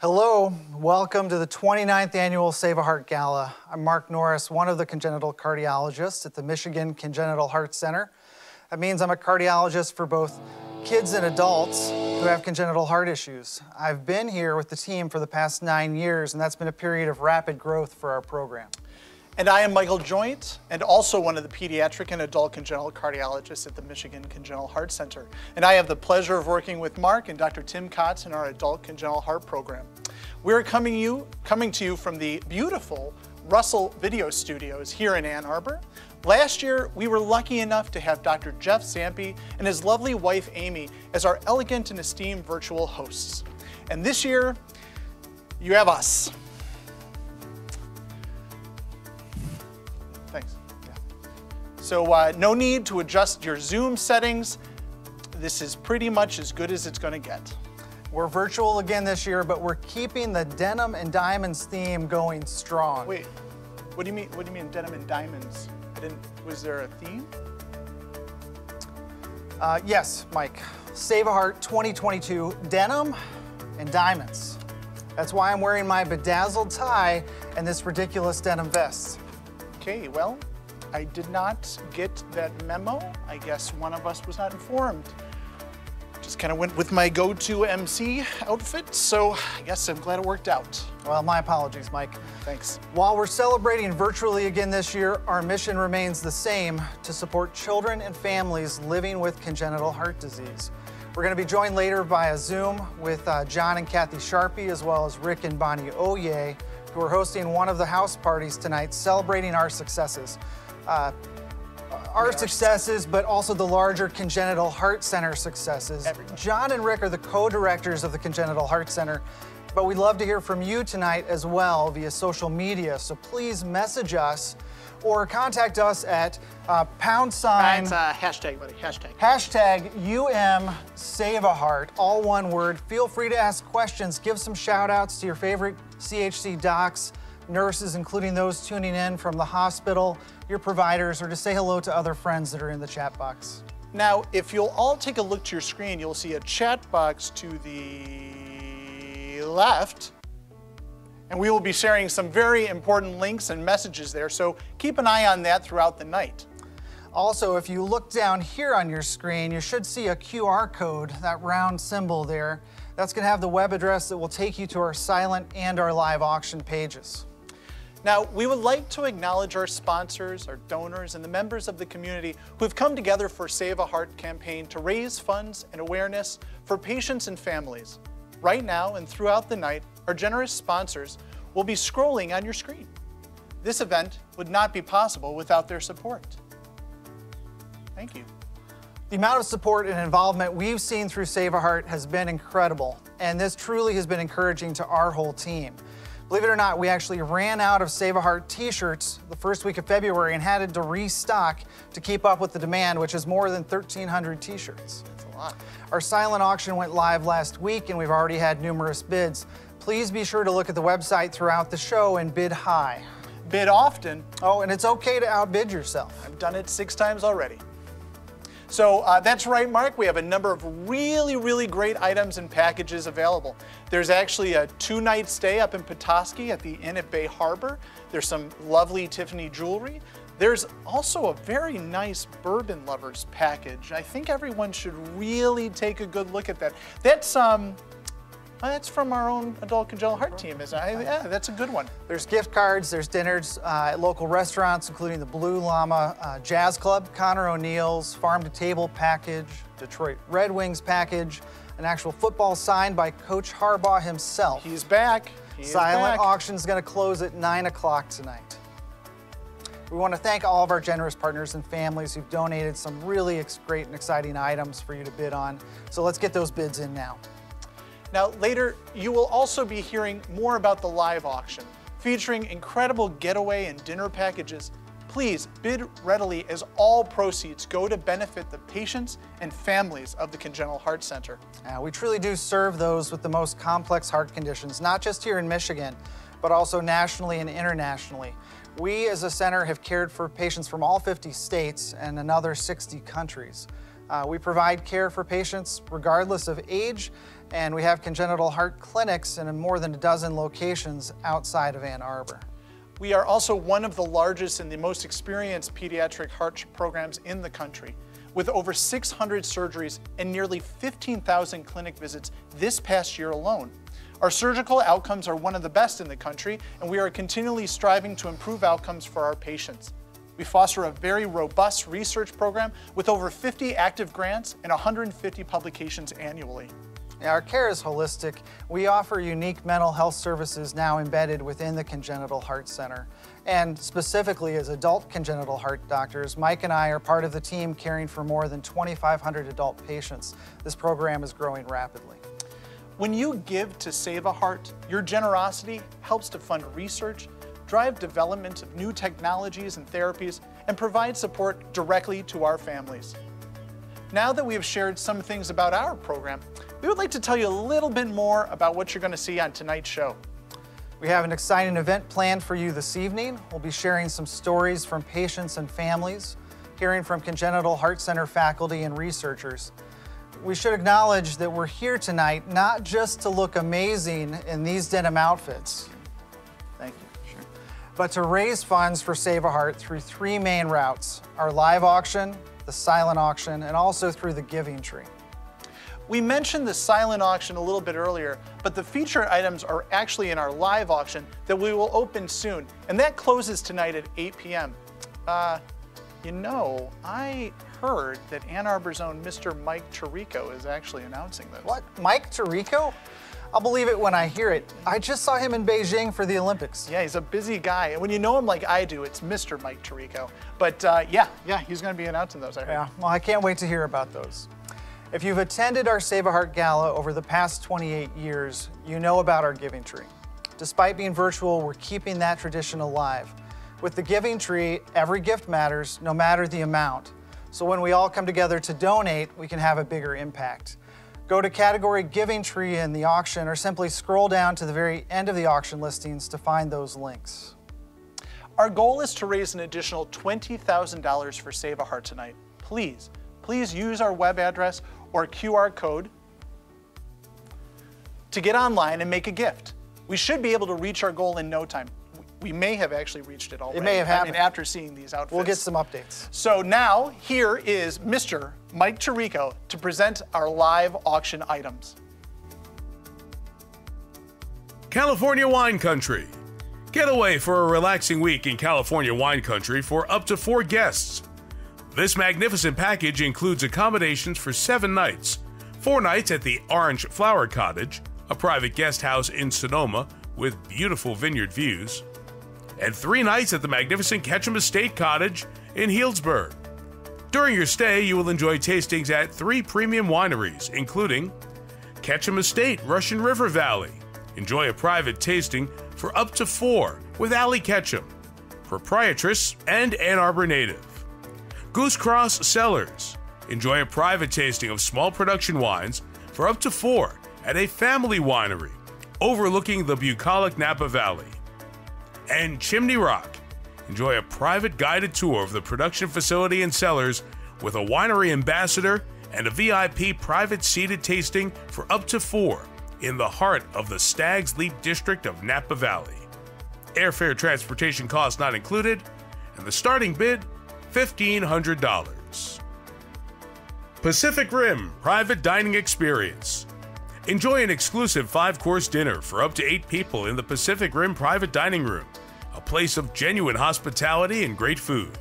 Hello, welcome to the 29th annual Save a Heart Gala. I'm Mark Norris, one of the congenital cardiologists at the Michigan Congenital Heart Center. That means I'm a cardiologist for both kids and adults who have congenital heart issues. I've been here with the team for the past nine years, and that's been a period of rapid growth for our program. And I am Michael Joynt, and also one of the pediatric and adult congenital cardiologists at the Michigan Congenital Heart Center. And I have the pleasure of working with Mark and Dr. Tim Cotts in our adult congenital heart program. We're coming, you, coming to you from the beautiful Russell Video Studios here in Ann Arbor. Last year, we were lucky enough to have Dr. Jeff Zampi and his lovely wife, Amy, as our elegant and esteemed virtual hosts. And this year, you have us. So uh, no need to adjust your Zoom settings. This is pretty much as good as it's going to get. We're virtual again this year, but we're keeping the denim and diamonds theme going strong. Wait, what do you mean? What do you mean denim and diamonds? I didn't. Was there a theme? Uh, yes, Mike. Save a Heart 2022 denim and diamonds. That's why I'm wearing my bedazzled tie and this ridiculous denim vest. Okay, well, I did not get that memo. I guess one of us was not informed. Just kind of went with my go-to MC outfit, so I guess I'm glad it worked out. Well, my apologies, Mike. Thanks. While we're celebrating virtually again this year, our mission remains the same to support children and families living with congenital heart disease. We're going to be joined later via Zoom with uh, John and Kathy Charpie, as well as Rick and Bonnie Ohye, who are hosting one of the house parties tonight celebrating our successes. Uh, our successes, but also the larger Congenital Heart Center successes. John and Rick are the co-directors of the Congenital Heart Center, but we'd love to hear from you tonight as well via social media. So please message us or contact us at uh, pound sign a hashtag, buddy. Hashtag. Hashtag UM Save a Heart, all one word. Feel free to ask questions. Give some shout outs to your favorite CHC docs, nurses, including those tuning in from the hospital, your providers, or to say hello to other friends that are in the chat box. Now, if you'll all take a look to your screen, you'll see a chat box to the left. And we will be sharing some very important links and messages there, so keep an eye on that throughout the night. Also, if you look down here on your screen, you should see a QR code, that round symbol there. That's going to have the web address that will take you to our silent and our live auction pages. Now, we would like to acknowledge our sponsors, our donors, and the members of the community who have come together for Save a Heart campaign to raise funds and awareness for patients and families. Right now and throughout the night, our generous sponsors will be scrolling on your screen. This event would not be possible without their support. Thank you. The amount of support and involvement we've seen through Save a Heart has been incredible, and this truly has been encouraging to our whole team. Believe it or not, we actually ran out of Save a Heart t-shirts the first week of February and had to restock to keep up with the demand, which is more than 1,300 t-shirts. That's a lot. Our silent auction went live last week and we've already had numerous bids. Please be sure to look at the website throughout the show and bid high. Bid often. Oh, and it's okay to outbid yourself. I've done it six times already. So uh, that's right, Mark. We have a number of really, really great items and packages available. There's actually a two night stay up in Petoskey at the Inn at Bay Harbor. There's some lovely Tiffany jewelry. There's also a very nice bourbon lovers package. I think everyone should really take a good look at that. That's um, uh, that's from our own adult congenital heart team, isn't it? Yeah, that's a good one. There's gift cards, there's dinners uh, at local restaurants, including the Blue Llama uh, Jazz Club, Conor O'Neill's Farm to Table package, Detroit Red Wings package, an actual football signed by Coach Harbaugh himself. He's back. He Silent back. auction is going to close at 9 o'clock tonight. We want to thank all of our generous partners and families who've donated some really great and exciting items for you to bid on. So let's get those bids in now. Now, later, you will also be hearing more about the live auction, featuring incredible getaway and dinner packages. Please bid readily as all proceeds go to benefit the patients and families of the Congenital Heart Center. Uh, we truly do serve those with the most complex heart conditions, not just here in Michigan, but also nationally and internationally. We as a center have cared for patients from all 50 states and another 60 countries. Uh, we provide care for patients regardless of age and we have congenital heart clinics in more than a dozen locations outside of Ann Arbor. We are also one of the largest and the most experienced pediatric heart programs in the country, with over 600 surgeries and nearly 15,000 clinic visits this past year alone. Our surgical outcomes are one of the best in the country, and we are continually striving to improve outcomes for our patients. We foster a very robust research program with over 50 active grants and 150 publications annually. Our care is holistic. We offer unique mental health services now embedded within the Congenital Heart Center. And specifically as adult congenital heart doctors, Mike and I are part of the team caring for more than 2,500 adult patients. This program is growing rapidly. When you give to Save a Heart, your generosity helps to fund research, drive development of new technologies and therapies, and provide support directly to our families. Now that we have shared some things about our program, we would like to tell you a little bit more about what you're going to see on tonight's show. We have an exciting event planned for you this evening. We'll be sharing some stories from patients and families, hearing from Congenital Heart Center faculty and researchers. We should acknowledge that we're here tonight not just to look amazing in these denim outfits. Thank you. But to raise funds for Save a Heart through three main routes our live auction, the silent auction, and also through the Giving Tree. We mentioned the silent auction a little bit earlier, but the featured items are actually in our live auction that we will open soon, and that closes tonight at 8 p.m. Uh, you know, I heard that Ann Arbor's own Mr. Mike Tirico is actually announcing this. What? Mike Tirico? I'll believe it when I hear it. I just saw him in Beijing for the Olympics. Yeah, he's a busy guy. And when you know him like I do, it's Mr. Mike Tirico. But uh, yeah, yeah, he's going to be announcing those, I heard. Yeah, well, I can't wait to hear about those. If you've attended our Save a Heart Gala over the past 28 years, you know about our Giving Tree. Despite being virtual, we're keeping that tradition alive. With the Giving Tree, every gift matters, no matter the amount. So when we all come together to donate, we can have a bigger impact. Go to category Giving Tree in the auction or simply scroll down to the very end of the auction listings to find those links. Our goal is to raise an additional $20,000 for Save a Heart tonight. Please, please use our web address or QR code to get online and make a gift. We should be able to reach our goal in no time. We may have actually reached it already. It may have happened. I mean, after seeing these outfits. We'll get some updates. So now, here is Mr. Mike Tirico to present our live auction items. California Wine Country. Get away for a relaxing week in California Wine Country for up to four guests. This magnificent package includes accommodations for seven nights four nights at the Orange Flower Cottage, a private guest house in Sonoma with beautiful vineyard views, and three nights at the magnificent Ketcham Estate Cottage in Healdsburg. During your stay, you will enjoy tastings at three premium wineries, including Ketcham Estate, Russian River Valley. Enjoy a private tasting for up to four with Allie Ketcham, proprietress and Ann Arbor native. Goosecross Cellars. Enjoy a private tasting of small production wines for up to four at a family winery overlooking the bucolic Napa Valley. And Chimney Rock. Enjoy a private guided tour of the production facility and cellars with a winery ambassador and a VIP private seated tasting for up to four in the heart of the Stag's Leap district of Napa Valley. Airfare transportation costs not included, and the starting bid $1,500. Pacific Rim Private Dining Experience. Enjoy an exclusive five course dinner for up to eight people in the Pacific Rim Private Dining Room, a place of genuine hospitality and great food.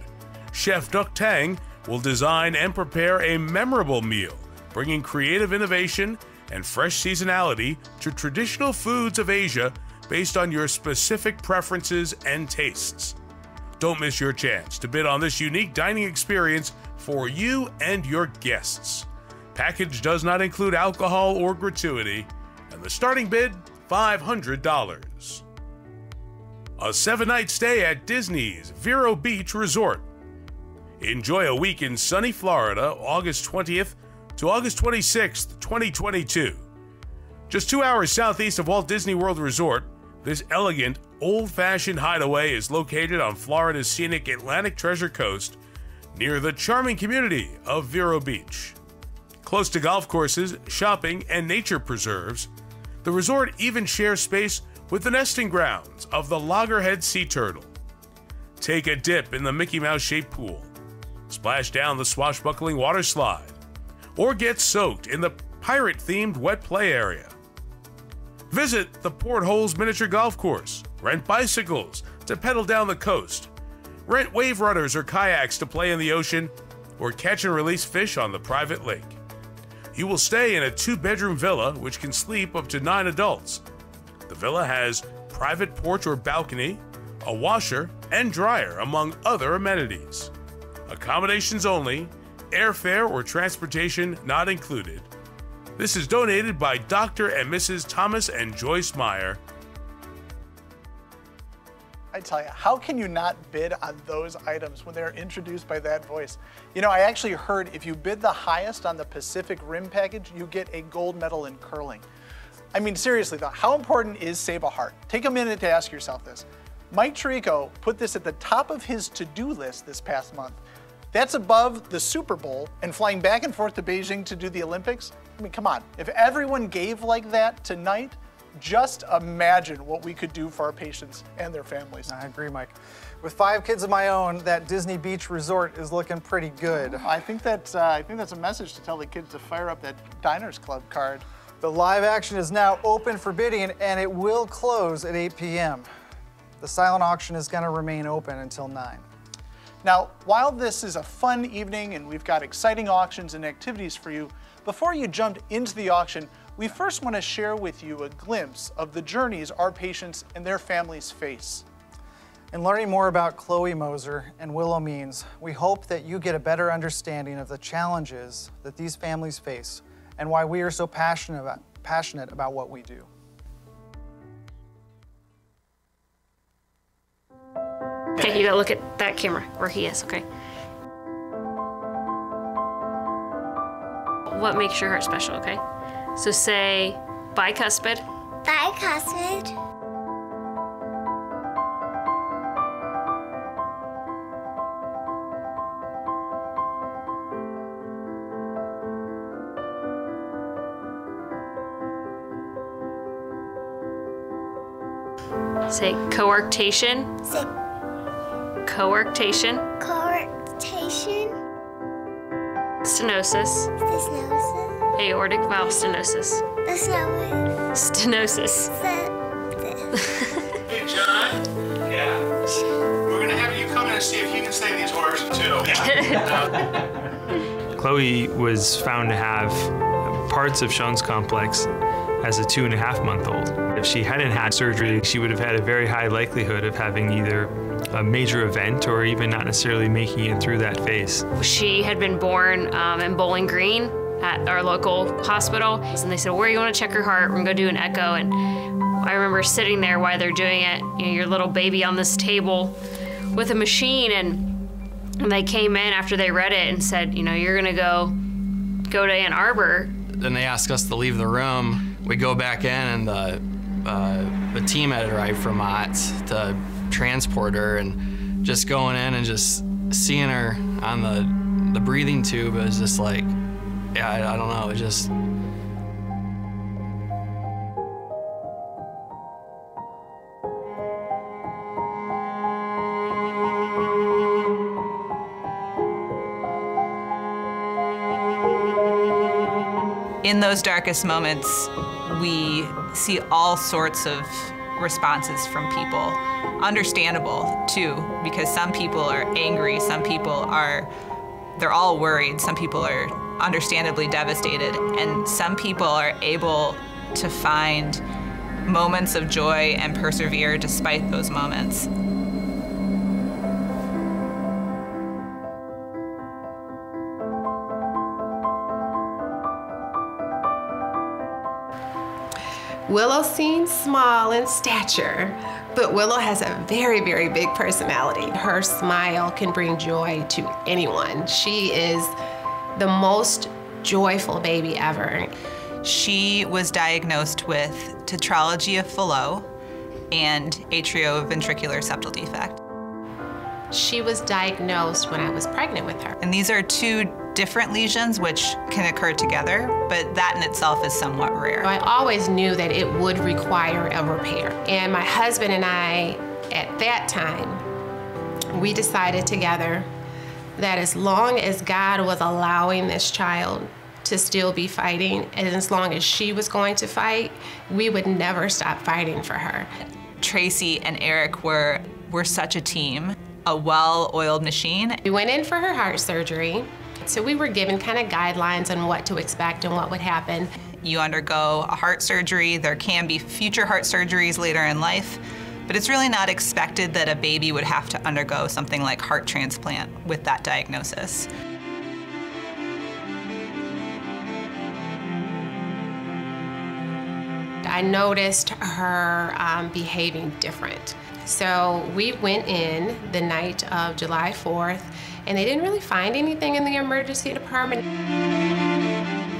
Chef Duc Tang will design and prepare a memorable meal, bringing creative innovation and fresh seasonality to traditional foods of Asia based on your specific preferences and tastes. Don't miss your chance to bid on this unique dining experience for you and your guests. Package does not include alcohol or gratuity, and the starting bid $500. A seven night stay at Disney's Vero Beach Resort. Enjoy a week in sunny Florida, August 20th to August 26th, 2022. Just two hours southeast of Walt Disney World Resort, this elegant, old fashioned hideaway is located on Florida's scenic Atlantic Treasure Coast near the charming community of Vero Beach. Close to golf courses, shopping, and nature preserves, the resort even shares space with the nesting grounds of the loggerhead sea turtle. Take a dip in the Mickey Mouse shaped pool, splash down the swashbuckling water slide, or get soaked in the pirate themed wet play area. Visit the Portholes Miniature Golf Course, rent bicycles to pedal down the coast, rent wave runners or kayaks to play in the ocean, or catch and release fish on the private lake. You will stay in a two bedroom villa which can sleep up to nine adults. The villa has private porch or balcony, a washer, and dryer, among other amenities. Accommodations only, airfare or transportation not included. This is donated by Dr. and Mrs. Thomas and Joyce Meyer. I tell you, how can you not bid on those items when they're introduced by that voice? You know, I actually heard if you bid the highest on the Pacific Rim package, you get a gold medal in curling. I mean, seriously though, how important is Save a Heart? Take a minute to ask yourself this. Mike Tirico put this at the top of his to-do list this past month. That's above the Super Bowl and flying back and forth to Beijing to do the Olympics. I mean, come on. If everyone gave like that tonight, just imagine what we could do for our patients and their families. I agree, Mike. With five kids of my own, that Disney Beach resort is looking pretty good. I think that uh, I think that's a message to tell the kids to fire up that Diners Club card. The live action is now open for bidding and it will close at 8 p.m. The silent auction is going to remain open until 9. Now, while this is a fun evening and we've got exciting auctions and activities for you, before you jump into the auction, we first want to share with you a glimpse of the journeys our patients and their families face. In learning more about Chloe Moser and Willow Means, we hope that you get a better understanding of the challenges that these families face and why we are so passionate about, passionate about what we do. Okay, you gotta look at that camera where he is, okay? What makes your heart special, okay? So say bicuspid, Bicuspid. Say coarctation, Say coarctation, coarctation. stenosis, Stenosis. aortic valve stenosis, The snow. stenosis. Hey, John. Yeah. We're gonna have you come in and see if you can say these words too. Chloe was found to have parts of Shone's complex as a two and a half month old. If she hadn't had surgery, she would have had a very high likelihood of having either a major event or even not necessarily making it through that phase. She had been born um, in Bowling Green at our local hospital, and they said, "Where are you going to check her heart? We're gonna go do an echo." And I remember sitting there while they're doing it, you know, your little baby on this table with a machine, and, and they came in after they read it and said, "You know, you're gonna go go to Ann Arbor." Then they asked us to leave the room. We go back in, and the uh, the team had arrived from Mott to transport her, and just going in and just seeing her on the the breathing tube is just like, yeah, I, I don't know, it just. In those darkest moments, we see all sorts of responses from people. Understandable, too, because some people are angry, some people are, they're all worried, some people are understandably devastated, and some people are able to find moments of joy and persevere despite those moments. Willow seems small in stature, but Willow has a very, very big personality. Her smile can bring joy to anyone. She is the most joyful baby ever. She was diagnosed with tetralogy of Fallot and atrioventricular septal defect. She was diagnosed when I was pregnant with her. And these are two different lesions which can occur together, but that in itself is somewhat rare. I always knew that it would require a repair. And my husband and I, at that time, we decided together that as long as God was allowing this child to still be fighting, and as long as she was going to fight, we would never stop fighting for her. Tracy and Eric were, were such a team, a well-oiled machine. We went in for her heart surgery. So we were given kind of guidelines on what to expect and what would happen. You undergo a heart surgery. There can be future heart surgeries later in life, but it's really not expected that a baby would have to undergo something like heart transplant with that diagnosis. I noticed her um, behaving different. So we went in the night of July 4th and they didn't really find anything in the emergency department.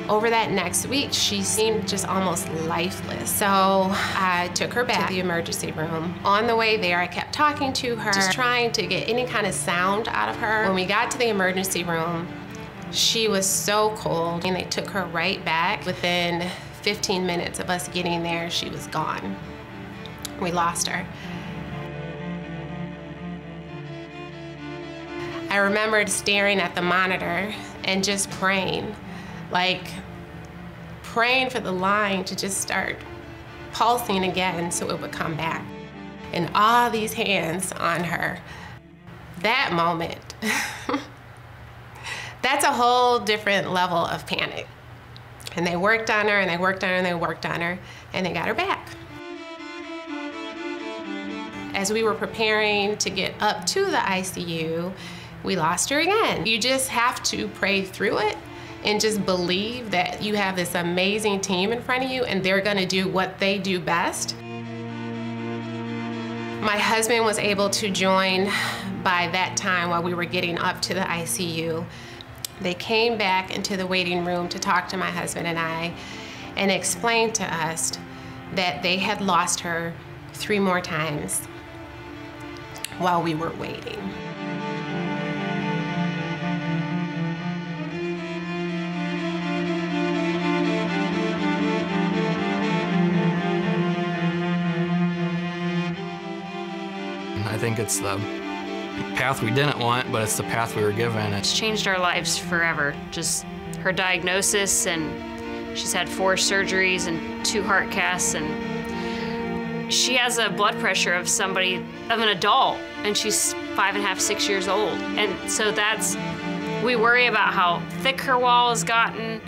Over that next week, she seemed just almost lifeless. So I took her back to the emergency room. On the way there, I kept talking to her, just trying to get any kind of sound out of her. When we got to the emergency room, she was so cold, and they took her right back. Within 15 minutes of us getting there, she was gone. We lost her. I remembered staring at the monitor and just praying, like praying for the line to just start pulsing again so it would come back. And all these hands on her. That moment, that's a whole different level of panic. And they worked on her and they worked on her and they worked on her and they got her back. As we were preparing to get up to the ICU, we lost her again. You just have to pray through it and just believe that you have this amazing team in front of you and they're gonna do what they do best. My husband was able to join by that time while we were getting up to the ICU. They came back into the waiting room to talk to my husband and I and explained to us that they had lost her three more times while we were waiting. I think it's the path we didn't want, but it's the path we were given. It's changed our lives forever. Just her diagnosis, and she's had four surgeries and two heart casts, and she has a blood pressure of somebody, of an adult, and she's five and a half, six years old. And so that's, we worry about how thick her wall has gotten,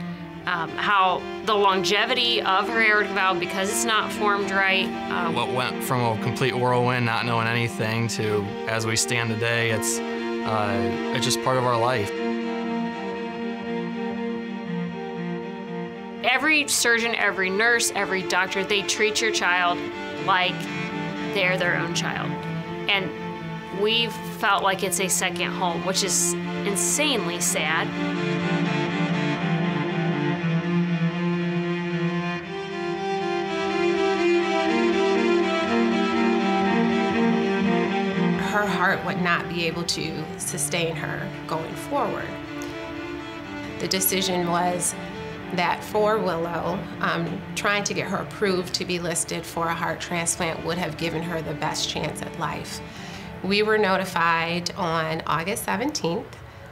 um, how the longevity of her aortic valve because it's not formed right. Um, what went from a complete whirlwind, not knowing anything, to as we stand today, it's uh, it's just part of our life. Every surgeon, every nurse, every doctor, they treat your child like they're their own child. And we've felt like it's a second home, which is insanely sad. Would not be able to sustain her going forward. the decision was that for Willow, um, trying to get her approved to be listed for a heart transplant would have given her the best chance at life. We were notified on August 17th.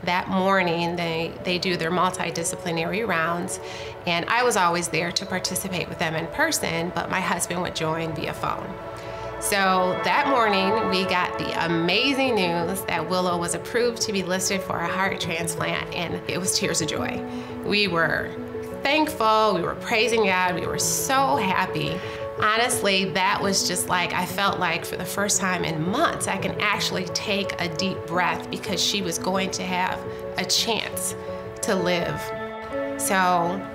That morning, they, they do their multidisciplinary rounds, and I was always there to participate with them in person, but my husband would join via phone. So that morning, we got the amazing news that Willow was approved to be listed for a heart transplant, and it was tears of joy. We were thankful, we were praising God, we were so happy. Honestly, that was just like, I felt like for the first time in months, I can actually take a deep breath because she was going to have a chance to live. So,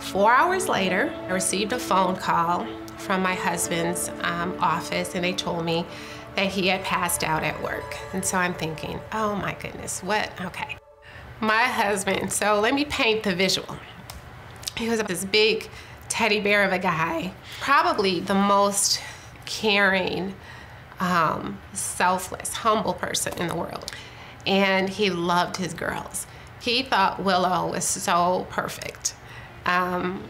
four hours later, I received a phone call from my husband's um, office, and they told me that he had passed out at work. And so I'm thinking, oh my goodness, what? Okay. My husband, so let me paint the visual. He was this big teddy bear of a guy, probably the most caring, um, selfless, humble person in the world. And he loved his girls. He thought Willow was so perfect. Um,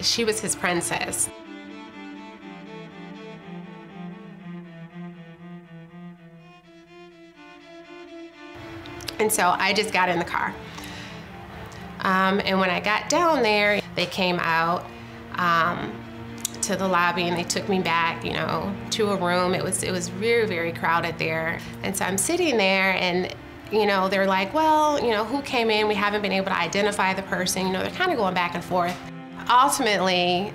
she was his princess. And so I just got in the car. Um, and when I got down there, they came out um, to the lobby and they took me back, you know, to a room. It was it was very very crowded there, and so I'm sitting there and. You know, they're like, well, you know, who came in? We haven't been able to identify the person. You know, they're kind of going back and forth. Ultimately,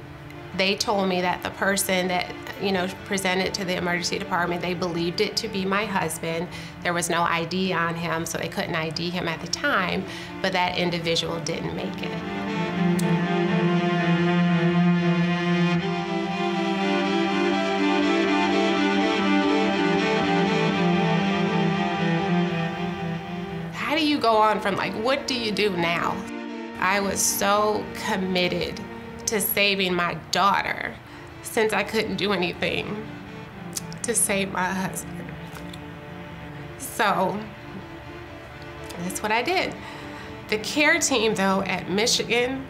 they told me that the person that you know presented to the emergency department they believed it to be my husband. There was no id on him so they couldn't id him at the time but that individual didn't make it. How do you go on from like what do you do now? I was so committed to saving my daughter since I couldn't do anything to save my husband. So that's what I did. The care team, though, at Michigan,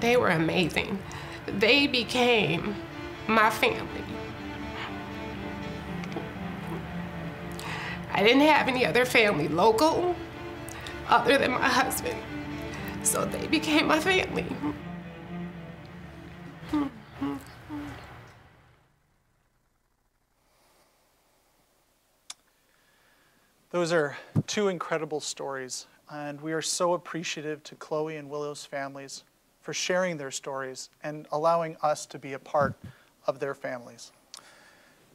they were amazing. They became my family. I didn't have any other family local other than my husband. So they became my family. Those are two incredible stories, and we are so appreciative to Chloe and Willow's families for sharing their stories and allowing us to be a part of their families.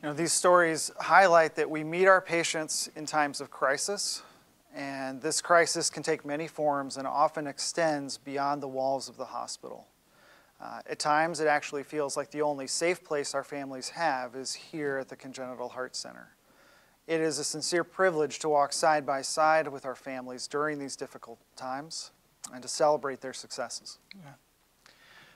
You know, these stories highlight that we meet our patients in times of crisis, and this crisis can take many forms and often extends beyond the walls of the hospital. Uh, at times, it actually feels like the only safe place our families have is here at the Congenital Heart Center. It is a sincere privilege to walk side by side with our families during these difficult times and to celebrate their successes. Yeah.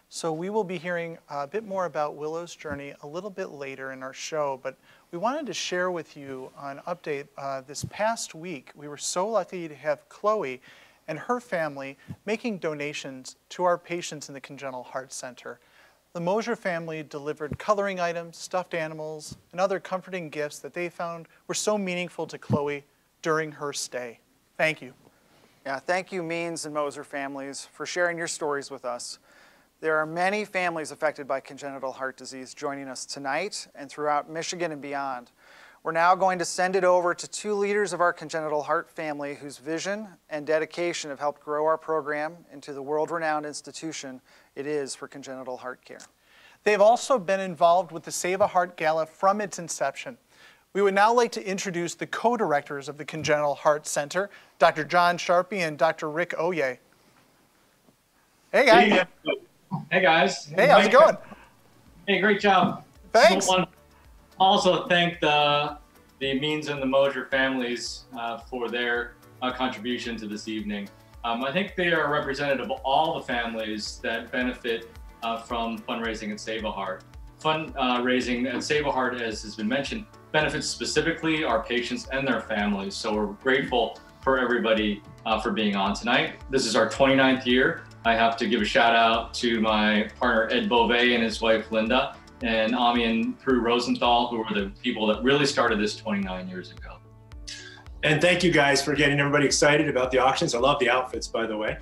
So we will be hearing a bit more about Willow's journey a little bit later in our show, but we wanted to share with you an update uh, this past week. We were so lucky to have Chloe and her family making donations to our patients in the Congenital Heart Center. The Mosier family delivered coloring items, stuffed animals, and other comforting gifts that they found were so meaningful to Chloe during her stay. Thank you. Yeah, thank you, Means and Moser families, for sharing your stories with us. There are many families affected by congenital heart disease joining us tonight and throughout Michigan and beyond. We're now going to send it over to two leaders of our congenital heart family whose vision and dedication have helped grow our program into the world-renowned institution it is for congenital heart care. They've also been involved with the Save a Heart Gala from its inception. We would now like to introduce the co-directors of the Congenital Heart Center, Dr. John Charpie and Dr. Rick Ohye. Hey guys. Hey guys. Hey, how's it going? Hey, great job. Thanks. So also thank the the Means and the Mosier families uh, for their uh, contribution to this evening. Um, I think they are representative of all the families that benefit uh, from fundraising at Save a Heart. Fundraising at Save a Heart, as has been mentioned, benefits specifically our patients and their families. So we're grateful for everybody uh, for being on tonight. This is our 29th year. I have to give a shout out to my partner Ed Bove and his wife Linda, and Ami and Prue Rosenthal, who were the people that really started this 29 years ago. And thank you guys for getting everybody excited about the auctions. I love the outfits, by the way.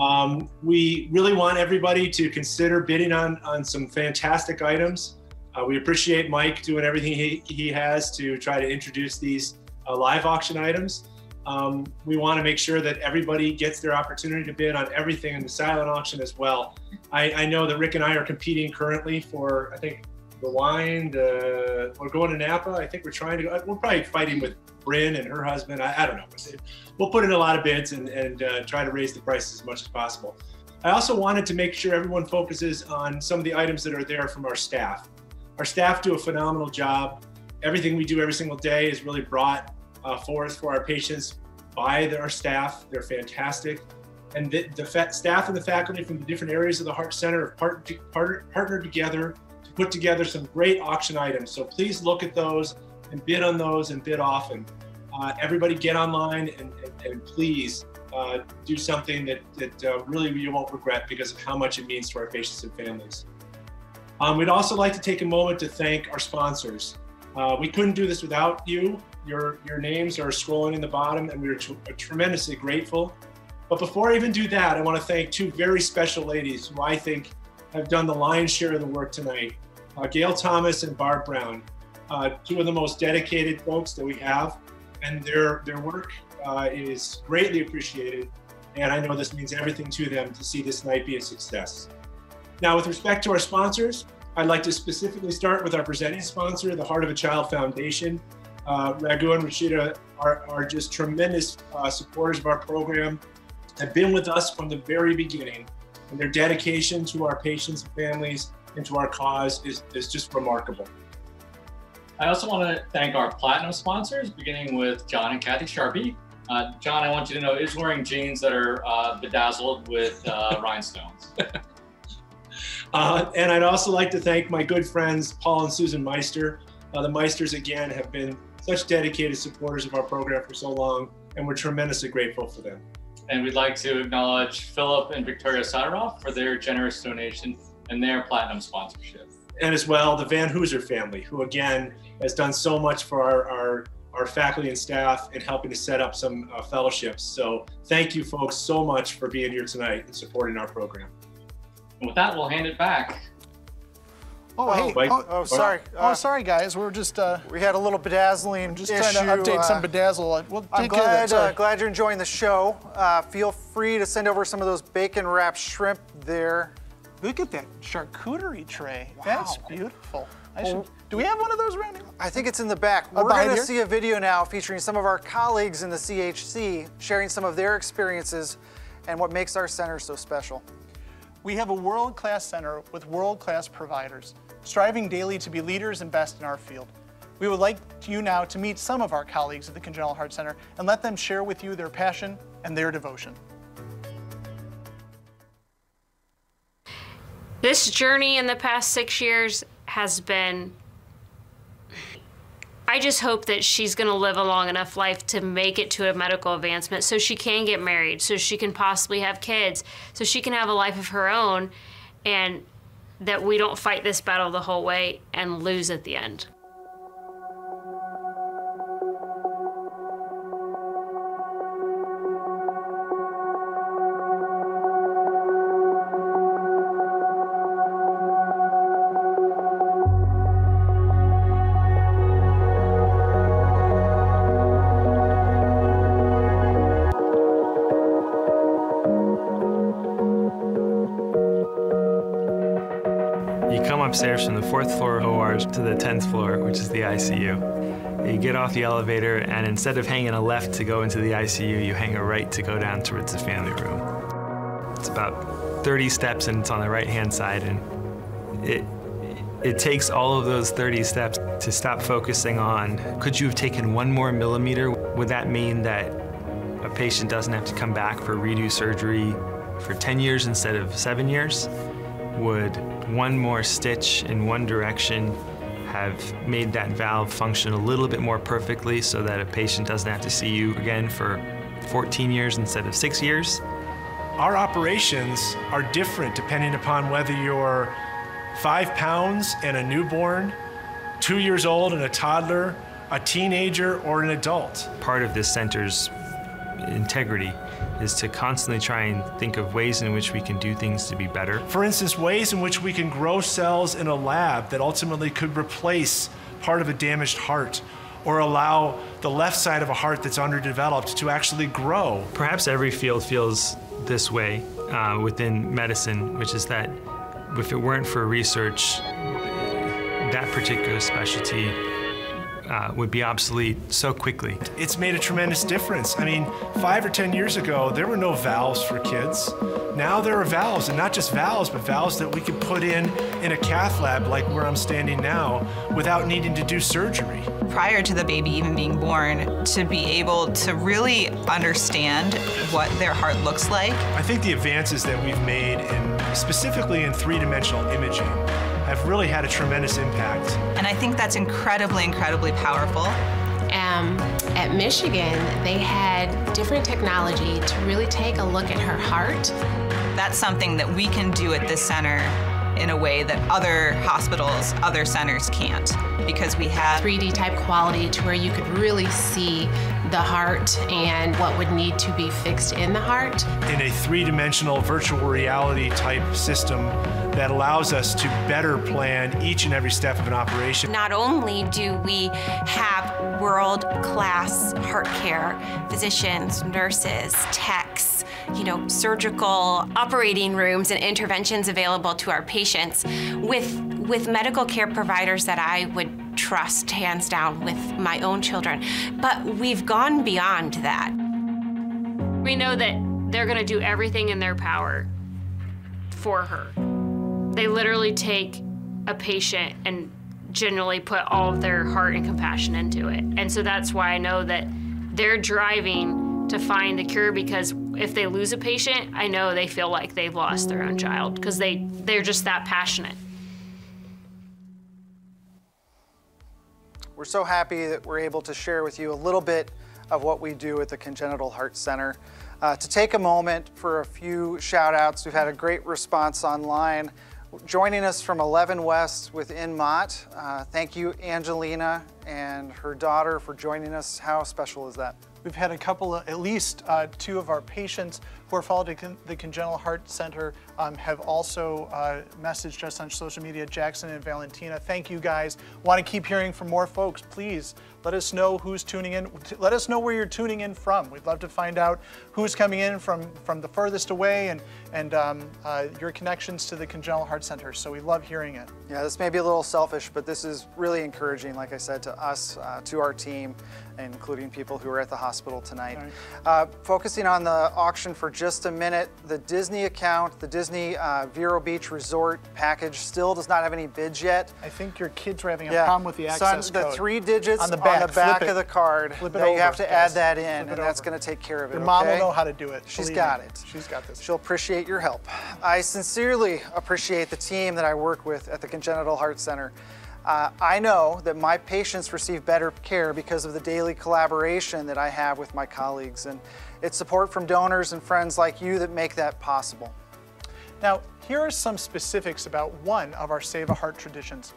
Um, we really want everybody to consider bidding on, on some fantastic items. Uh, we appreciate Mike doing everything he, he has to try to introduce these uh, live auction items. Um, we want to make sure that everybody gets their opportunity to bid on everything in the silent auction as well. I, I know that Rick and I are competing currently for, I think, the wine. The, we're going to Napa. I think we're trying to go. We're probably fighting with Bryn and her husband. I, I don't know. We'll put in a lot of bids and, and uh, try to raise the prices as much as possible. I also wanted to make sure everyone focuses on some of the items that are there from our staff. Our staff do a phenomenal job. Everything we do every single day is really brought uh, for us for our patients by our staff. They're fantastic. And the, the staff and the faculty from the different areas of the Heart Center have part, part, partnered together to put together some great auction items. So please look at those and bid on those and bid often. Uh, everybody get online and, and, and please uh, do something that, that uh, really you won't regret because of how much it means to our patients and families. Um, we'd also like to take a moment to thank our sponsors. Uh, we couldn't do this without you. Your, your names are scrolling in the bottom and we're tremendously grateful. But before I even do that, I want to thank two very special ladies who I think have done the lion's share of the work tonight. Uh, Gail Thomas and Barb Brown uh, two of the most dedicated folks that we have, and their their work uh, is greatly appreciated. And I know this means everything to them to see this night be a success. Now, with respect to our sponsors, I'd like to specifically start with our presenting sponsor, the Heart of a Child Foundation. Uh, Raghu and Rashida are, are just tremendous uh, supporters of our program, have been with us from the very beginning, and their dedication to our patients and families and to our cause is, is just remarkable. I also want to thank our platinum sponsors, beginning with John and Kathy Charpie. Uh, John, I want you to know, is wearing jeans that are uh, bedazzled with uh, rhinestones. Uh, and I'd also like to thank my good friends, Paul and Susan Meister. Uh, the Meisters, again, have been such dedicated supporters of our program for so long, and we're tremendously grateful for them. And we'd like to acknowledge Philip and Victoria Sadarov for their generous donation and their platinum sponsorship. And as well, the Van Hooser family, who again has done so much for our, our, our faculty and staff in helping to set up some uh, fellowships. So thank you folks so much for being here tonight and supporting our program. And with that, we'll hand it back. Oh, hey. Oh, oh sorry. oh, sorry, guys. We are just. Uh, we had a little bedazzling. Just issue. trying to update uh, some bedazzle. We'll I'm glad, uh, glad you're enjoying the show. Uh, feel free to send over some of those bacon wrapped shrimp there. Look at that charcuterie tray. Wow. That's beautiful. Should, do we have one of those around here? I think it's in the back. Oh, We're going to see a video now featuring some of our colleagues in the CHC sharing some of their experiences and what makes our center so special. We have a world-class center with world-class providers, striving daily to be leaders and best in our field. We would like you now to meet some of our colleagues at the Congenital Heart Center and let them share with you their passion and their devotion. This journey in the past six years has been I just hope that she's going to live a long enough life to make it to a medical advancement so she can get married, so she can possibly have kids, so she can have a life of her own, and that we don't fight this battle the whole way and lose at the end. Upstairs from the fourth floor ORs to the 10th floor, which is the ICU. You get off the elevator, and instead of hanging a left to go into the ICU, you hang a right to go down towards the family room. It's about 30 steps, and it's on the right-hand side, and it it takes all of those 30 steps to stop focusing on could you have taken one more millimeter? Would that mean that a patient doesn't have to come back for redo surgery for 10 years instead of seven years? Would one more stitch in one direction have made that valve function a little bit more perfectly so that a patient doesn't have to see you again for 14 years instead of six years. Our operations are different depending upon whether you're five pounds and a newborn, two years old and a toddler, a teenager, or an adult. Part of this center's integrity is to constantly try and think of ways in which we can do things to be better. For instance, ways in which we can grow cells in a lab that ultimately could replace part of a damaged heart or allow the left side of a heart that's underdeveloped to actually grow. Perhaps every field feels this way uh, within medicine, which is that if it weren't for research, that particular specialty uh, would be obsolete so quickly. It's made a tremendous difference. I mean, five or 10 years ago, there were no valves for kids. Now there are valves, and not just valves, but valves that we can put in in a cath lab like where I'm standing now without needing to do surgery. Prior to the baby even being born, to be able to really understand what their heart looks like. I think the advances that we've made in specifically in three-dimensional imaging have really had a tremendous impact. And I think that's incredibly, incredibly powerful. Um, at Michigan, they had different technology to really take a look at her heart. That's something that we can do at this center in a way that other hospitals, other centers can't because we have 3D type quality to where you could really see the heart and what would need to be fixed in the heart. In a three-dimensional virtual reality type system that allows us to better plan each and every step of an operation. Not only do we have world-class heart care physicians, nurses, techs, you know, surgical operating rooms and interventions available to our patients with, with medical care providers that I would trust hands down with my own children. But we've gone beyond that. We know that they're gonna do everything in their power for her. They literally take a patient and generally put all of their heart and compassion into it. And so that's why I know that they're driving to find the cure because if they lose a patient, I know they feel like they've lost their own child because they, they're just that passionate. We're so happy that we're able to share with you a little bit of what we do at the Congenital Heart Center. Uh, to take a moment for a few shout outs, we've had a great response online. Joining us from 11 West within Mott, uh, thank you Angelina and her daughter for joining us. How special is that? We've had a couple, of, at least uh, two of our patients who are followed at the Congenital Heart Center um, have also uh, messaged us on social media, Jackson and Valentina. Thank you guys. Want to keep hearing from more folks. Please let us know who's tuning in. Let us know where you're tuning in from. We'd love to find out who's coming in from, from the furthest away and, and um, uh, your connections to the Congenital Heart Center. So we love hearing it. Yeah, this may be a little selfish, but this is really encouraging, like I said, to us, uh, to our team, including people who are at the hospital tonight. Right. Uh, focusing on the auction for just a minute, the Disney account, the Disney uh, Vero Beach Resort package still does not have any bids yet. I think your kids are having a yeah. problem with the access so code. The three digits on the back, on the back of the card, Flip it over, you have to guys. add that in, and that's going to take care of it. Your okay? mom will know how to do it. She's got me. it. She's got this. She'll appreciate your help. I sincerely appreciate the team that I work with at the Congenital Heart Center. Uh, I know that my patients receive better care because of the daily collaboration that I have with my colleagues, and it's support from donors and friends like you that make that possible. Now, here are some specifics about one of our Save a Heart traditions,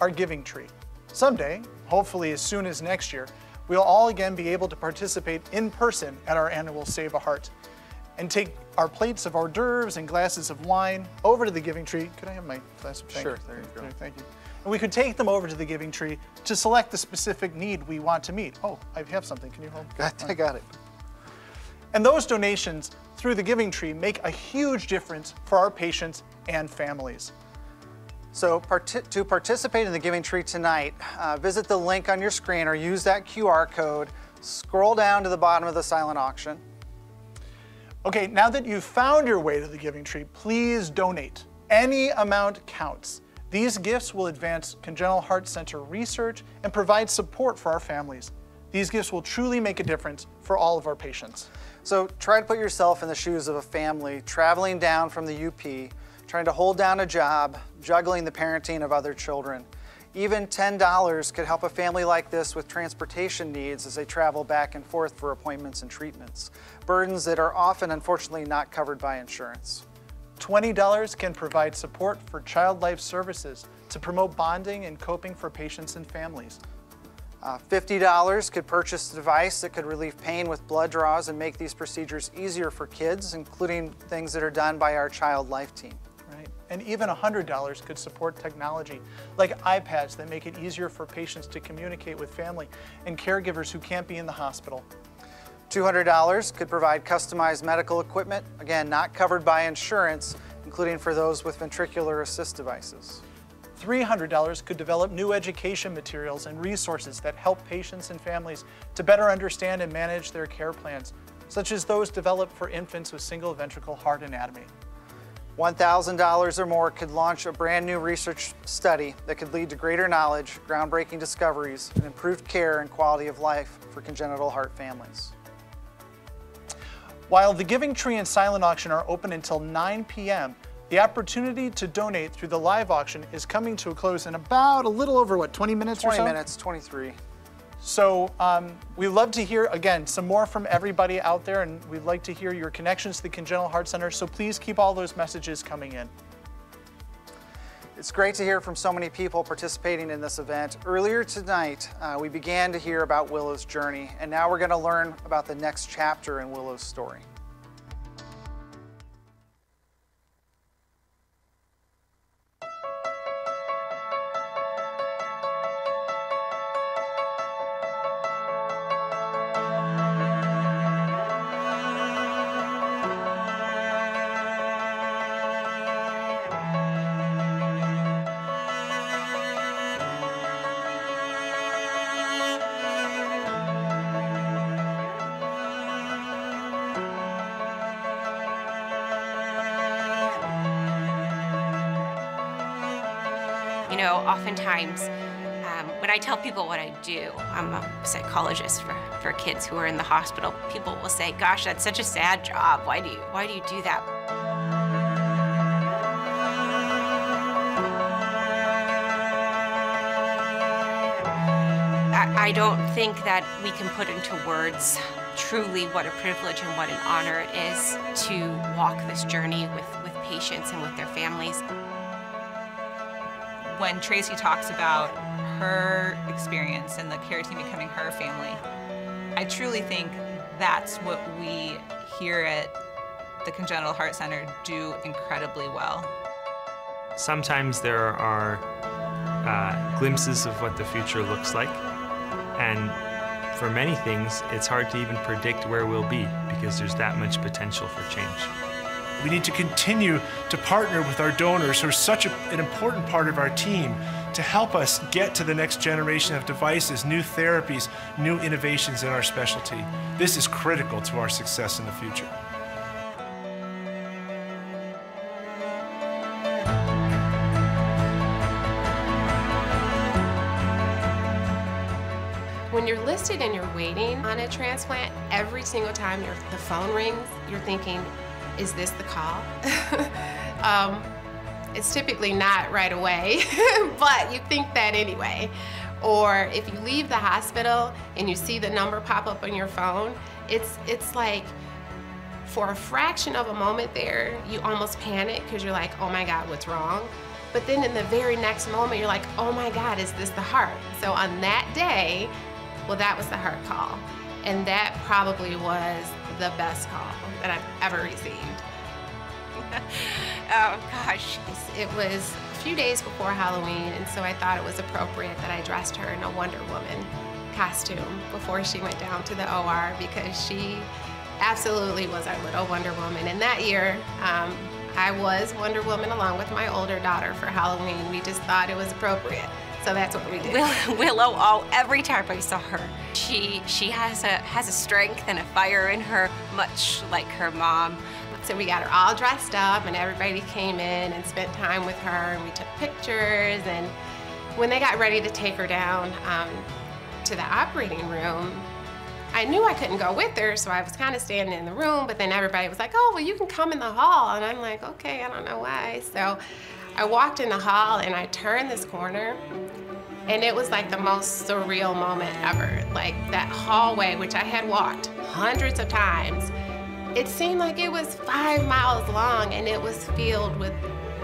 our giving tree. Someday, hopefully as soon as next year, we'll all again be able to participate in person at our annual Save a Heart and take our plates of hors d'oeuvres and glasses of wine over to the giving tree. Could I have my glass of Sure, there you go. Thank you. And we could take them over to the giving tree to select the specific need we want to meet. Oh, I have something. Can you hold? Got, I got it. And those donations through the giving tree make a huge difference for our patients and families. So part to participate in the Giving Tree tonight, uh, visit the link on your screen or use that QR code, scroll down to the bottom of the silent auction. Okay, now that you've found your way to the Giving Tree, please donate. Any amount counts. These gifts will advance Congenital Heart Center research and provide support for our families. These gifts will truly make a difference for all of our patients. So try to put yourself in the shoes of a family traveling down from the UP, trying to hold down a job, juggling the parenting of other children. Even $10 could help a family like this with transportation needs as they travel back and forth for appointments and treatments, burdens that are often unfortunately not covered by insurance. $20 can provide support for child life services to promote bonding and coping for patients and families. Uh, $50 could purchase a device that could relieve pain with blood draws and make these procedures easier for kids, including things that are done by our child life team. Right. And even $100 could support technology like iPads that make it easier for patients to communicate with family and caregivers who can't be in the hospital. $200 could provide customized medical equipment, again, not covered by insurance, including for those with ventricular assist devices. $300 could develop new education materials and resources that help patients and families to better understand and manage their care plans, such as those developed for infants with single ventricle heart anatomy. $1,000 or more could launch a brand new research study that could lead to greater knowledge, groundbreaking discoveries, and improved care and quality of life for congenital heart families. While the Giving Tree and silent auction are open until 9 p.m., the opportunity to donate through the live auction is coming to a close in about a little over, what, 20 minutes 20 or so? 20 minutes, 23. So um, we'd love to hear, again, some more from everybody out there, and we'd like to hear your connections to the Congenital Heart Center, so please keep all those messages coming in. It's great to hear from so many people participating in this event. Earlier tonight, uh, we began to hear about Willow's journey, and now we're going to learn about the next chapter in Willow's story. Know, oftentimes um, when I tell people what I do, I'm a psychologist for, for kids who are in the hospital. People will say, "Gosh, that's such a sad job. Why do you why do you do that?" I, I don't think that we can put into words truly what a privilege and what an honor it is to walk this journey with, with patients and with their families. When Tracy talks about her experience and the care team becoming her family, I truly think that's what we here at the Congenital Heart Center do incredibly well. Sometimes there are uh, glimpses of what the future looks like, and for many things, it's hard to even predict where we'll be because there's that much potential for change. We need to continue to partner with our donors who are such a, an important part of our team to help us get to the next generation of devices, new therapies, new innovations in our specialty. This is critical to our success in the future. When you're listed and you're waiting on a transplant, every single time your, the phone rings, you're thinking, is this the call? um, it's typically not right away, but you think that anyway. Or if you leave the hospital and you see the number pop up on your phone, it's, it's like, for a fraction of a moment there, you almost panic because you're like, oh my God, what's wrong? But then in the very next moment, you're like, oh my God, is this the heart? So on that day, well, that was the heart call. And that probably was the best call that I've ever received. oh gosh. It was a few days before Halloween, and so I thought it was appropriate that I dressed her in a Wonder Woman costume before she went down to the OR because she absolutely was our little Wonder Woman. And that year, um, I was Wonder Woman along with my older daughter for Halloween. We just thought it was appropriate. So that's what we did. Will, Willow, all every time I saw her, she she has a has a strength and a fire in her, much like her mom. So we got her all dressed up, and everybody came in and spent time with her, and we took pictures. And when they got ready to take her down um, to the operating room, I knew I couldn't go with her, so I was kind of standing in the room. But then everybody was like, "Oh, well, you can come in the hall," and I'm like, "Okay, I don't know why." So I walked in the hall and I turned this corner And it was like the most surreal moment ever. Like that hallway, which I had walked hundreds of times, it seemed like it was five miles long and it was filled with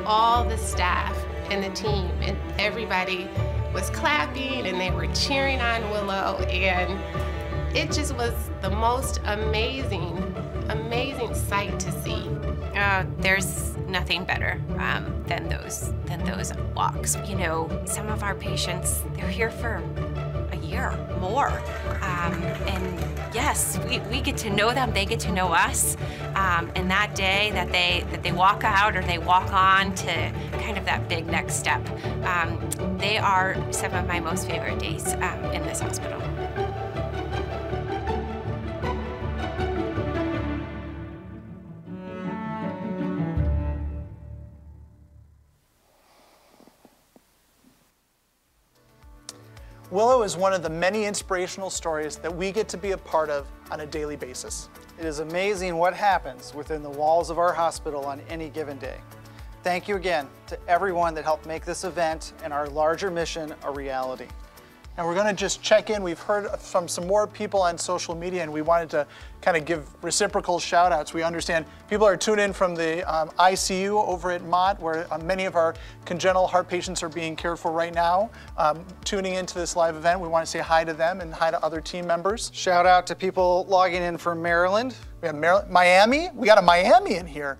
all the staff and the team and everybody was clapping and they were cheering on Willow and it just was the most amazing, amazing sight to see. Uh, there's nothing better um, than those than those walks. You know, some of our patients they're here for a year more, um, and yes, we, we get to know them. They get to know us. Um, and that day that they that they walk out or they walk on to kind of that big next step, um, they are some of my most favorite days um, in this hospital. Willow is one of the many inspirational stories that we get to be a part of on a daily basis. It is amazing what happens within the walls of our hospital on any given day. Thank you again to everyone that helped make this event and our larger mission a reality. And we're going to just check in. We've heard from some more people on social media, and we wanted to kind of give reciprocal shout outs. We understand people are tuned in from the um, ICU over at Mott, where uh, many of our congenital heart patients are being cared for right now. Um, tuning into this live event, we want to say hi to them and hi to other team members. Shout out to people logging in from Maryland. We have Maryland, Miami. We got a Miami in here.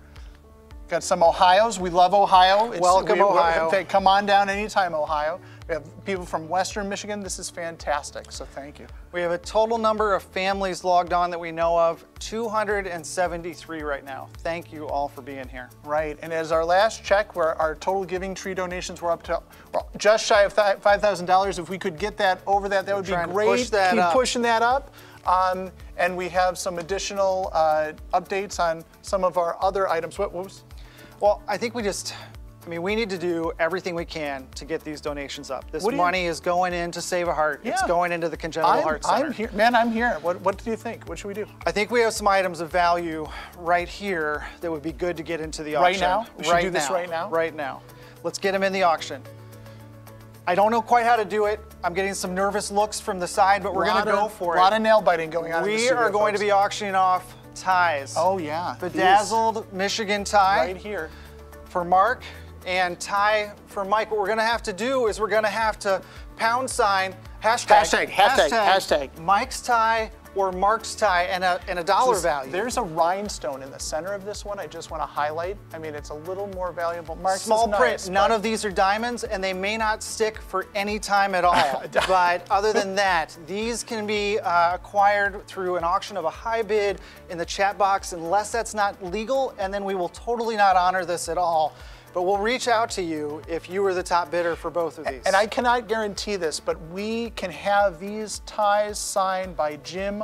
Got some Ohio's. We love Ohio. It's, Welcome, we, Ohio. Come on down anytime, Ohio. We have people from Western Michigan. This is fantastic, so thank you. We have a total number of families logged on that we know of, 273 right now. Thank you all for being here. Right, and as our last check, where our total Giving Tree donations were up to well, just shy of $5,000. If we could get that over that, that would We're be great. Push that Keep up. pushing that up. Um, and we have some additional uh, updates on some of our other items. What, what was? Well, I think we just, I mean, we need to do everything we can to get these donations up. This money is going in to Save a Heart. Yeah. It's going into the Congenital I'm, Heart Center. I'm here, man. I'm here. What, what do you think? What should we do? I think we have some items of value right here that would be good to get into the auction. Right now? We should right do this now. right now? Right now. Let's get them in the auction. I don't know quite how to do it. I'm getting some nervous looks from the side, but we're going to go for it. A lot of nail biting going on. in We studio, are going folks. to be auctioning off ties. Oh yeah, Bedazzled Michigan tie. Right here. For Mark and tie for Mike. What we're gonna have to do is we're gonna have to pound sign hashtag Hashtag, hashtag, hashtag. Mike's tie or Mark's tie and a and a dollar Just- value. There's a rhinestone in the center of this one. I just want to highlight. I mean, it's a little more valuable. Mark, this Small print. nice, None of these are diamonds, and they may not stick for any time at all. but other than that, these can be uh, acquired through an auction of a high bid in the chat box, unless that's not legal, and then we will totally not honor this at all. But we'll reach out to you if you were the top bidder for both of these. And I cannot guarantee this, but we can have these ties signed by Jim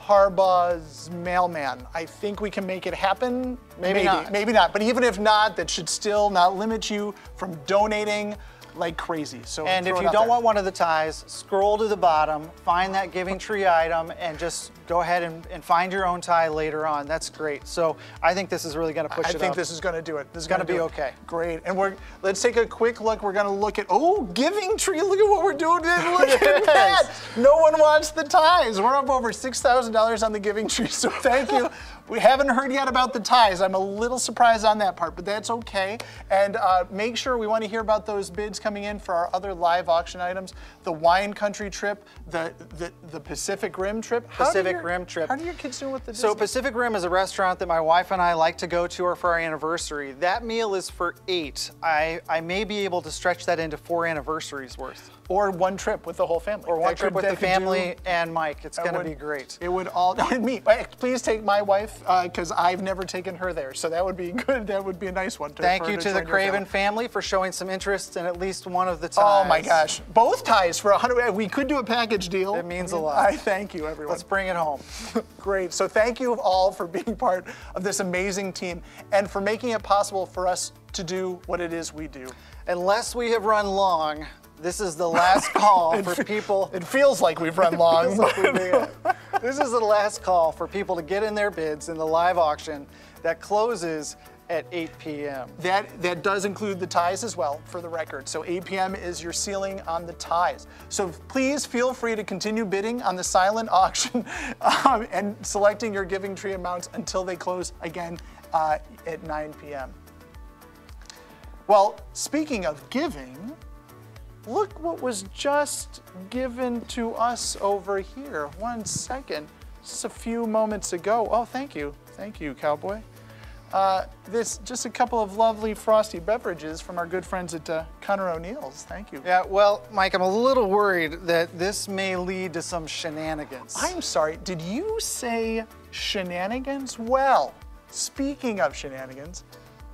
Harbaugh's mailman. I think we can make it happen. Maybe not. Maybe not. But even if not, that should still not limit you from donating like crazy. So And if you don't there. want one of the ties, scroll to the bottom, find that Giving Tree item, and just go ahead and, and find your own tie later on. That's great. So I think this is really going to push I it I think up. this is going to do it. This is Gonna be it. okay. Great. And we're let's take a quick look. We're going to look at oh, Giving Tree. Look at what we're doing. Look at that. No one wants the ties. We're up over six thousand dollars on the Giving Tree. So thank you. We haven't heard yet about the ties. I'm a little surprised on that part, but that's okay. And uh, make sure we want to hear about those bids coming in for our other live auction items: the Wine Country trip, the the, the Pacific Rim trip. How Pacific your- Rim trip. How do your kids doing with the So Pacific Rim is a restaurant that my wife and I like to go to for our anniversary. That meal is for eight. I, I may be able to stretch that into four anniversaries worth. Or one trip with the whole family. Or one That trip could- with the family do- and Mike. It's going to would- be great. It would all me. Please take my wife uh, because I've never taken her there, so that would be good. That would be a nice one. To, Thank you her to the Craven family. family for showing some interest in at least one of the ties. Oh my gosh, both ties for a hundred. We could do a package deal. It means a I mean, lot. I thank you, everyone. Let's bring it home. Great. So thank you all for being part of this amazing team and for making it possible for us to do what it is we do. Unless we have run long, this is the last call for people. It feels like we've run long. Like we've this is the last call for people to get in their bids in the live auction that closes at 8 p.m. That, that does include the ties as well, for the record. So 8 p.m. is your ceiling on the ties. So please feel free to continue bidding on the silent auction um, and selecting your giving tree amounts until they close again uh, at 9 p.m. Well, speaking of giving, look what was just given to us over here. One second, just a few moments ago. Oh, thank you. Thank you, Cowboy. Uh, this just a couple of lovely frosty beverages from our good friends at uh, Conor O'Neill's. Thank you. Yeah, well, Mike, I'm a little worried that this may lead to some shenanigans. I'm sorry, did you say shenanigans? Well, speaking of shenanigans,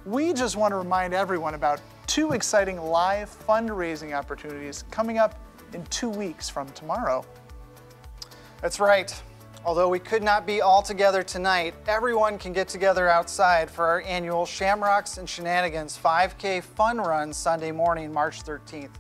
we just want to remind everyone about two exciting live fundraising opportunities coming up in two weeks from tomorrow. That's right. Although we could not be all together tonight, everyone can get together outside for our annual Shamrocks and Shenanigans 5K Fun Run Sunday morning, March 13th.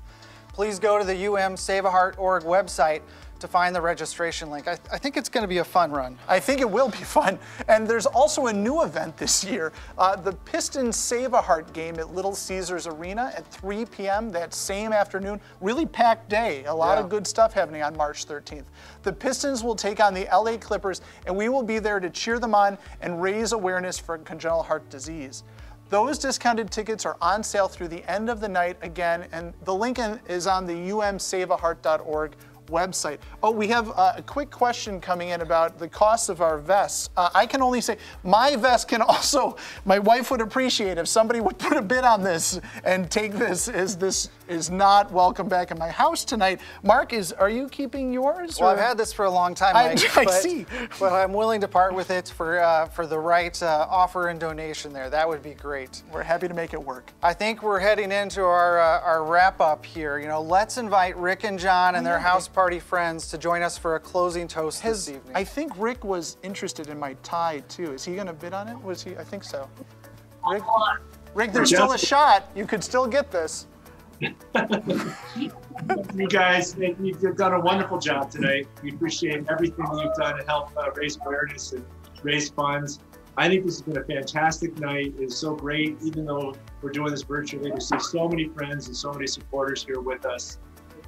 Please go to the UM Save a Heart org website to find the registration link. I, I think it's going to be a fun run. I think it will be fun. And there's also a new event this year uh, the Pistons Save a Heart game at Little Caesars Arena at 3 p.m. that same afternoon. Really packed day. A lot Yeah. of good stuff happening on March 13th. The Pistons will take on the LA Clippers, and we will be there to cheer them on and raise awareness for congenital heart disease. Those discounted tickets are on sale through the end of the night again, and the link in- is on the umsaveaheart.org website. Oh, we have uh, a quick question coming in about the cost of our vests. Uh, I can only say my vest can also, my wife would appreciate if somebody would put a bid on this and take this as this is not welcome back in my house tonight. Mark, is are you keeping yours? Well, or- I've had this for a long time, I- Mike. I but, see. But I'm willing to part with it for uh, for the right uh, offer and donation there. That would be great. We're happy to make it work. I think we're heading into our uh, our wrap up here. You know, let's invite Rick and John and their house party friends to join us for a closing toast His, this evening. I think Rick was interested in my tie too. Is he going to bid on it? Was he? I think so. Rick, Rick, there's still a shot. You could still get this. You guys, you've done a wonderful job tonight. We appreciate everything that you've done to help uh, raise awareness and raise funds. I think this has been a fantastic night. It's so great, even though we're doing this virtually, to see so many friends and so many supporters here with us.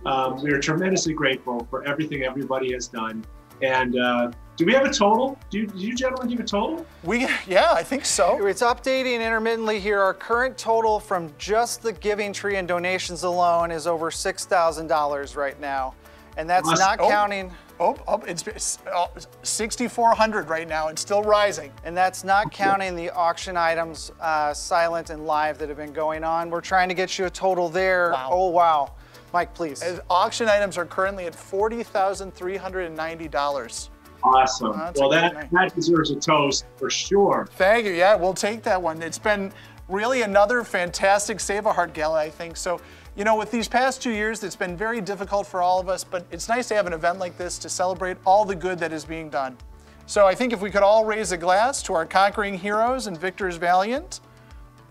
Um, we are tremendously grateful for everything everybody has done. And uh, do we have a total? Do you, do you gentlemen give a total? We, yeah, I think so. It's updating intermittently here. Our current total from just the Giving Tree and donations alone is over $6,000 right now. And that's Awesome. not Oh. counting. Oh, oh it's, it's uh, 6,400 right now. It's still rising. And that's not counting the auction items, uh, silent and live, that have been going on. We're trying to get you a total there. Wow. Oh, wow. Mike, please. As auction items are currently at $40,390. Awesome. That's a well, that, night. that deserves a toast for sure. Thank you. Yeah, we'll take that one. It's been really another fantastic Save a Heart Gala, I think. So, you know, with these past two years, it's been very difficult for all of us, but it's nice to have an event like this to celebrate all the good that is being done. So I think if we could all raise a glass to our conquering heroes and victors valiant,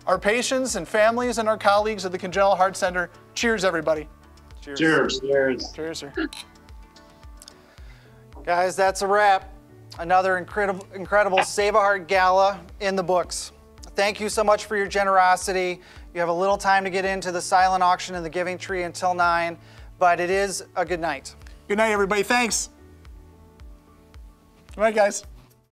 our patients and families and our colleagues at the Congenital Heart Center, cheers, everybody. Cheers. Cheers. Cheers. Cheers, sir. Guys, that's a wrap. Another incredible, incredible Save a Heart Gala in the books. Thank you so much for your generosity. You have a little time to get into the silent auction and the Giving Tree until 9, but it is a good night. Good night, everybody. Thanks. Good night, guys.